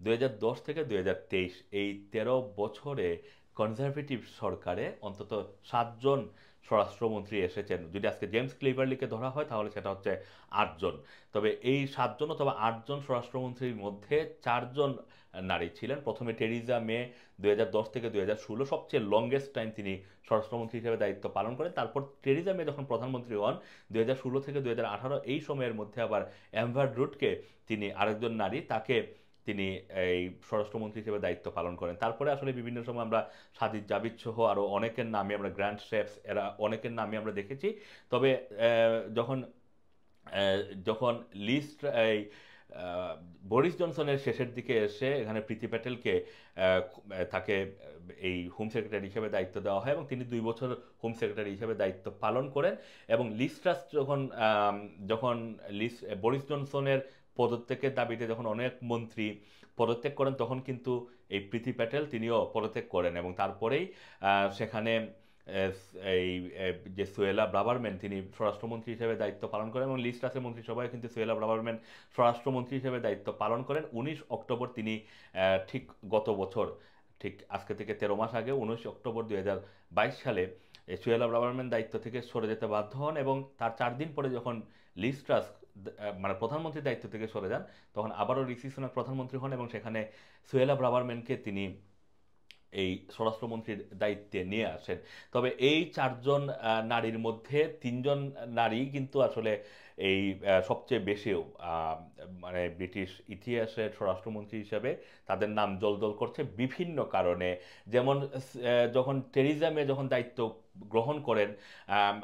দু হাজার দশ থেকে দু হাজার তেইশ এই তেরো বছরে কনজারভেটিভ সরকারে অন্তত সাতজন স্বরাষ্ট্রমন্ত্রী এসেছেন। যদি আজকে জেমস ক্লিভারলিকে ধরা হয়, তাহলে সেটা হচ্ছে আটজন। তবে এই সাতজন অথবা আটজন স্বরাষ্ট্রমন্ত্রীর মধ্যে চারজন নারী ছিলেন। প্রথমে টেরিজা মে দু হাজার দশ থেকে দু হাজার ষোলো, সবচেয়ে লংগেস্ট টাইম তিনি স্বরাষ্ট্রমন্ত্রী হিসেবে দায়িত্ব পালন করেন। তারপর টেরিজা মে যখন প্রধানমন্ত্রী হন দু হাজার ষোলো থেকে দু হাজার আঠারো, এই সময়ের মধ্যে আবার অ্যাম্ভার রুটকে তিনি আরেকজন নারী, তাকে তিনি এই স্বরাষ্ট্রমন্ত্রী হিসেবে দায়িত্ব পালন করেন। তারপরে আসলে বিভিন্ন সময় আমরা সাদিদ জাবিদ সহ আরও অনেকের নামে আমরা গ্র্যান্ড শেফস, এরা অনেকের নামে আমরা দেখেছি। তবে যখন যখন লিস্ট, এই বরিস জনসনের শেষের দিকে এসে এখানে প্রীতি প্যাটেলকে তাকে এই হোম সেক্রেটারি হিসেবে দায়িত্ব দেওয়া হয় এবং তিনি দুই বছর হোম সেক্রেটারি হিসেবে দায়িত্ব পালন করেন এবং লিস্ট্রাস যখন যখন লিস্ট বরিস জনসনের পদত্যাগের দাবিতে যখন অনেক মন্ত্রী পদত্যাগ করেন, তখন কিন্তু এই প্রীতি প্যাটেল তিনিও পদত্যাগ করেন এবং তারপরেই সেখানে এই যে সোয়েলা ব্রাভারম্যান তিনি স্বরাষ্ট্রমন্ত্রী হিসেবে দায়িত্ব পালন করেন এবং লিস্টাসের মন্ত্রিসভায় কিন্তু সোয়েলা ব্রাভারম্যান স্বরাষ্ট্রমন্ত্রী হিসেবে দায়িত্ব পালন করেন। উনিশ অক্টোবর তিনি ঠিক গত বছর, ঠিক আজকে থেকে তেরো মাস আগে, উনিশ অক্টোবর দুই হাজার বাইশ সালে সুয়েলা ব্রাভারম্যান দায়িত্ব থেকে সরে যেতে বাধ্য হন এবং তার চার দিন পরে যখন লিস্ট্রাস মানে প্রধানমন্ত্রীর দায়িত্ব থেকে সরে যান, তখন আবারও ঋষি সোনাক প্রধানমন্ত্রী হন এবং সেখানে সুয়েলা ব্রাভারম্যানকে তিনি এই স্বরাষ্ট্রমন্ত্রীর দায়িত্বে নিয়ে আসেন। তবে এই চারজন নারীর মধ্যে তিনজন নারী কিন্তু আসলে এই সবচেয়ে বেশিও মানে ব্রিটিশ ইতিহাসের স্বরাষ্ট্রমন্ত্রী হিসেবে তাদের নাম জলজল করছে বিভিন্ন কারণে। যেমন যখন টেরিজা মে যখন দায়িত্ব গ্রহণ করেন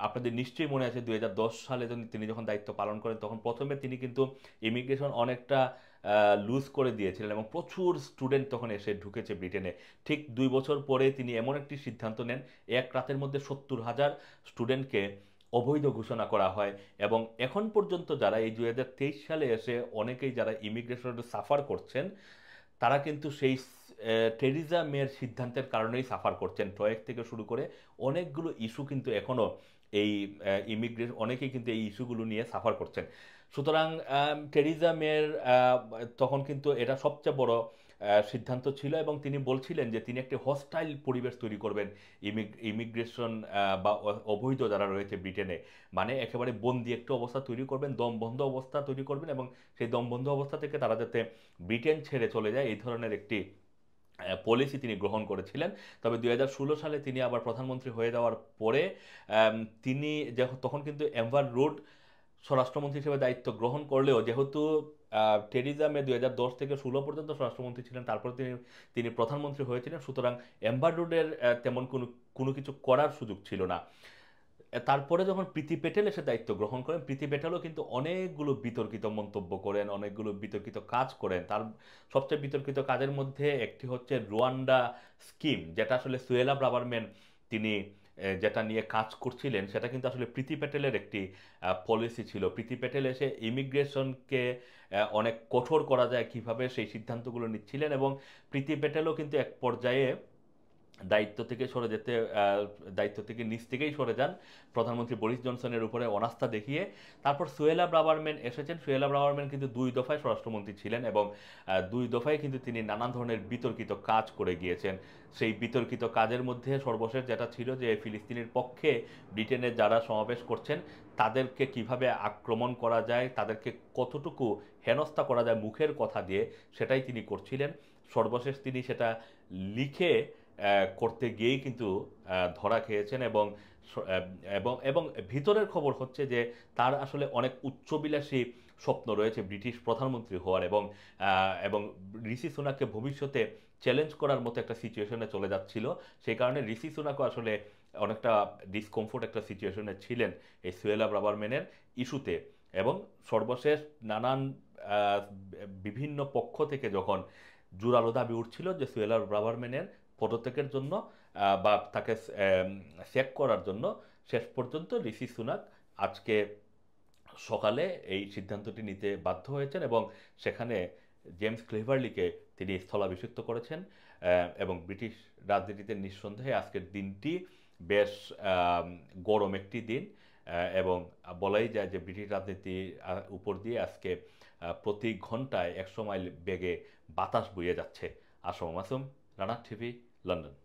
আপনাদের নিশ্চয়ই মনে আছে দু হাজার দশ সালে তিনি যখন দায়িত্ব পালন করেন, তখন প্রথমে তিনি কিন্তু ইমিগ্রেশন অনেকটা লুজ করে দিয়েছিলেন এবং প্রচুর স্টুডেন্ট তখন এসে ঢুকেছে ব্রিটেনে। ঠিক দুই বছর পরে তিনি এমন একটি সিদ্ধান্ত নেন, এক রাতের মধ্যে সত্তর হাজার স্টুডেন্টকে অবৈধ ঘোষণা করা হয় এবং এখন পর্যন্ত যারা এই দু হাজার তেইশ সালে এসে অনেকেই যারা ইমিগ্রেশন সাফার করছেন, তারা কিন্তু সেই টেরিজা মেয়ের সিদ্ধান্তের কারণেই সাফার করছেন। টয়েক থেকে শুরু করে অনেকগুলো ইস্যু কিন্তু এখনও এই ইমিগ্রেশন অনেকেই কিন্তু এই ইস্যুগুলো নিয়ে সাফার করছেন। সুতরাং টেরিজা মেয়ের তখন কিন্তু এটা সবচেয়ে বড় সিদ্ধান্ত ছিল এবং তিনি বলছিলেন যে তিনি একটি হস্টাইল পরিবেশ তৈরি করবেন ইমিগ্রেশন বা অবৈধ যারা রয়েছে ব্রিটেনে। মানে একেবারে বন্দি একটি অবস্থা তৈরি করবেন দম বন্ধ অবস্থা তৈরি করবেন এবং সেই দম বন্ধ অবস্থা থেকে তারা যাতে ব্রিটেন ছেড়ে চলে যায়, এই ধরনের একটি পলিসি তিনি গ্রহণ করেছিলেন। তবে দু হাজার ষোলো সালে তিনি আবার প্রধানমন্ত্রী হয়ে যাওয়ার পরে তিনি তখন কিন্তু এমভার রোড স্বরাষ্ট্রমন্ত্রী হিসেবে দায়িত্ব গ্রহণ করলেও, যেহেতু টেরিজা মে দশ থেকে ষোলো পর্যন্ত স্বরাষ্ট্রমন্ত্রী ছিলেন, তারপরে তিনি তিনি প্রধানমন্ত্রী হয়েছিলেন, সুতরাং এম্বার রোডের তেমন কোনো কোনো কিছু করার সুযোগ ছিল না। তারপরে যখন প্রীতি পেটেল এসে দায়িত্ব গ্রহণ করেন, প্রীতি পেটেলও কিন্তু অনেকগুলো বিতর্কিত মন্তব্য করেন, অনেকগুলো বিতর্কিত কাজ করেন। তার সবচেয়ে বিতর্কিত কাজের মধ্যে একটি হচ্ছে রুয়ান্ডা স্কিম, যেটা আসলে সুয়েলা ব্রাবারম্যান তিনি যেটা নিয়ে কাজ করছিলেন, সেটা কিন্তু আসলে প্রীতি প্যাটেলের একটি পলিসি ছিল। প্রীতি প্যাটেল এসে ইমিগ্রেশনকে অনেক কঠোর করা যায়, কীভাবে সেই সিদ্ধান্তগুলো নিচ্ছিলেন এবং প্রীতি প্যাটেলও কিন্তু এক পর্যায়ে দায়িত্ব থেকে সরে যেতে দায়িত্ব থেকে নিচ থেকেই সরে যান। প্রধানমন্ত্রী বরিস জনসনের উপরে অনাস্থা দেখিয়ে তারপর সুয়েলা ব্রাভারম্যান এসেছেন। সুয়েলা ব্রাভারম্যান কিন্তু দুই দফায় স্বরাষ্ট্রমন্ত্রী ছিলেন এবং দুই দফায় কিন্তু তিনি নানান ধরনের বিতর্কিত কাজ করে গিয়েছেন। সেই বিতর্কিত কাজের মধ্যে সর্বশেষ যেটা ছিল যে, ফিলিস্তিনের পক্ষে ব্রিটেনের যারা সমাবেশ করছেন, তাদেরকে কীভাবে আক্রমণ করা যায়, তাদেরকে কতটুকু হেনস্থা করা যায় মুখের কথা দিয়ে সেটাই তিনি করছিলেন। সর্বশেষ তিনি সেটা লিখে করতে গিয়েই কিন্তু ধরা খেয়েছেন এবং এবং এবং ভিতরের খবর হচ্ছে যে তার আসলে অনেক উচ্চবিলাসী স্বপ্ন রয়েছে ব্রিটিশ প্রধানমন্ত্রী হওয়ার এবং এবং ঋষি সোনাকে ভবিষ্যতে চ্যালেঞ্জ করার মতো একটা সিচুয়েশনে চলে যাচ্ছিল। সেই কারণে ঋষি সোনাকও আসলে অনেকটা ডিসকমফোর্ট একটা সিচুয়েশনে ছিলেন এই সুয়েলা ব্রাবারম্যানের ইস্যুতে এবং সর্বশেষ নানান বিভিন্ন পক্ষ থেকে যখন জোরালো দাবি উঠছিল যে সুয়েলার ব্রাবারম্যানের পদত্যাগের জন্য বা তাকে চেক করার জন্য শেষ পর্যন্ত ঋষি সুনাক আজকে সকালে এই সিদ্ধান্তটি নিতে বাধ্য হয়েছেন এবং সেখানে জেমস ক্লেভারলিকে তিনি স্থলাভিষিক্ত করেছেন এবং ব্রিটিশ রাজনীতিতে নিঃসন্দেহে আজকের দিনটি বেশ গরম একটি দিন এবং বলাই যায় যে ব্রিটিশ রাজনীতির উপর দিয়ে আজকে প্রতি ঘন্টায় একশো মাইল বেগে বাতাস বইয়ে যাচ্ছে। Assam Masum Rana TV London